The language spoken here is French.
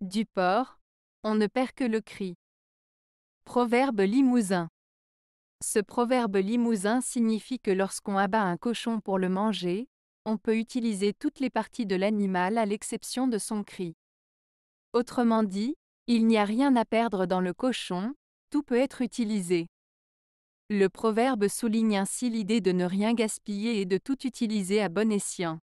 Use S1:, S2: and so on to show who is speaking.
S1: Du porc, on ne perd que le cri. Proverbe limousin. Ce proverbe limousin signifie que lorsqu'on abat un cochon pour le manger, on peut utiliser toutes les parties de l'animal à l'exception de son cri. Autrement dit, il n'y a rien à perdre dans le cochon, tout peut être utilisé. Le proverbe souligne ainsi l'idée de ne rien gaspiller et de tout utiliser à bon escient.